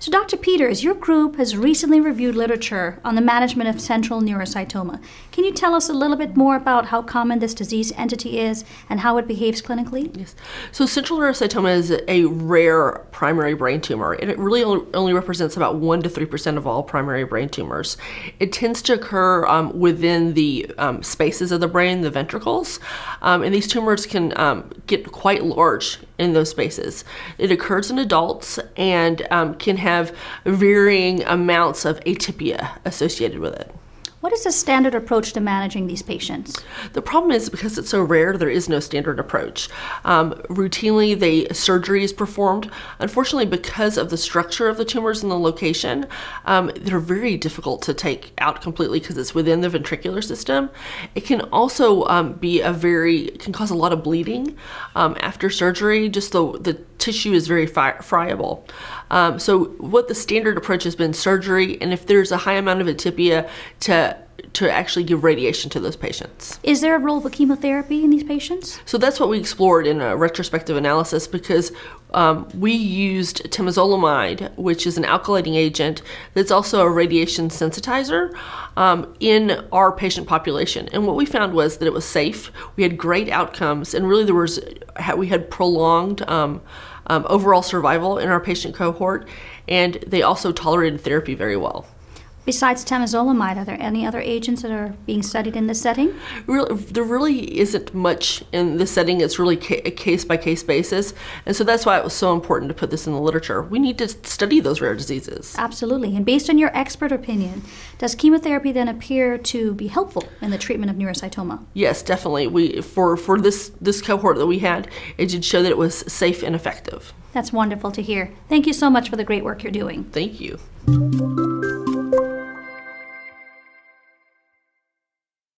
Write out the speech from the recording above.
So, Dr. Peters, your group has recently reviewed literature on the management of central neurocytoma. Can you tell us a little bit more about how common this disease entity is and how it behaves clinically? Yes. So, central neurocytoma is a rare primary brain tumor, and it really only represents about 1 to 3% of all primary brain tumors. It tends to occur um, within the um, spaces of the brain, the ventricles, um, and these tumors can um, get quite large in those spaces. It occurs in adults and um, can have varying amounts of atypia associated with it. What is the standard approach to managing these patients? The problem is because it's so rare, there is no standard approach. Um, routinely, the surgery is performed. Unfortunately, because of the structure of the tumors and the location, um, they're very difficult to take out completely because it's within the ventricular system. It can also um, be a very can cause a lot of bleeding um, after surgery. Just the the tissue is very friable. Um, so what the standard approach has been surgery, and if there's a high amount of atypia, to to actually give radiation to those patients. Is there a role for chemotherapy in these patients? So that's what we explored in a retrospective analysis because um, we used temozolomide, which is an alkylating agent that's also a radiation sensitizer um, in our patient population. And what we found was that it was safe. We had great outcomes, and really there was we had prolonged. Um, um overall survival in our patient cohort, and they also tolerated therapy very well. Besides temozolomide, are there any other agents that are being studied in this setting? Really, there really isn't much in this setting. It's really ca a case by case basis. And so that's why it was so important to put this in the literature. We need to study those rare diseases. Absolutely. And based on your expert opinion, does chemotherapy then appear to be helpful in the treatment of neurocytoma? Yes, definitely. We for, for this, this cohort that we had, it did show that it was safe and effective. That's wonderful to hear. Thank you so much for the great work you're doing. Thank you.